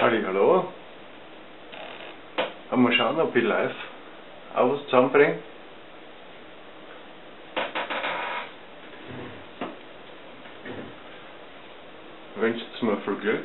Halli, hallo. Mal schauen, ob ich live auch was zusammenbringe. Wünscht mir viel Glück.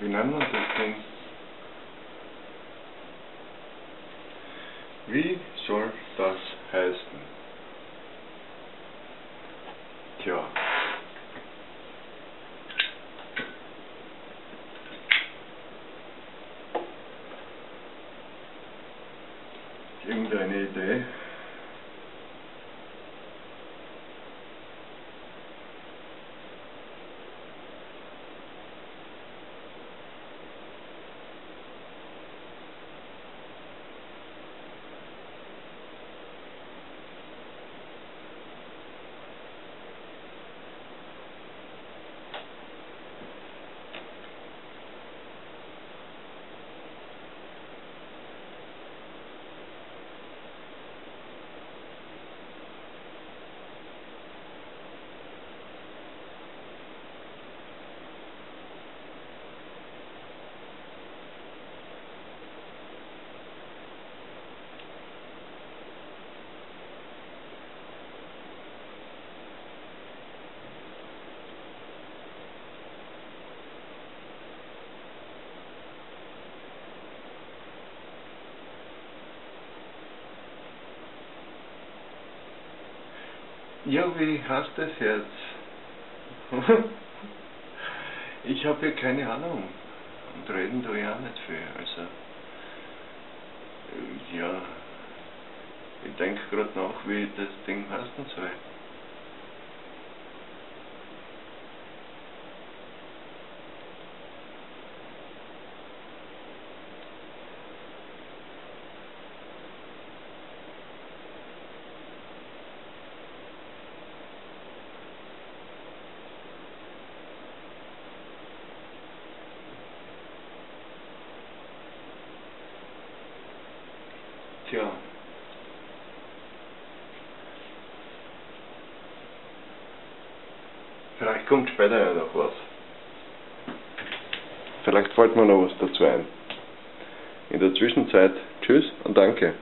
Wie nennen wir das Ding? Wie soll das heißen? Tja. Ja, wie heißt das jetzt? ich habe ja keine Ahnung. Und reden tue ich auch nicht viel. Also, ja, ich denke gerade nach, wie das Ding heißen soll. Tja. Vielleicht kommt später ja noch was. Vielleicht fällt mir noch was dazu ein. In der Zwischenzeit, tschüss und danke.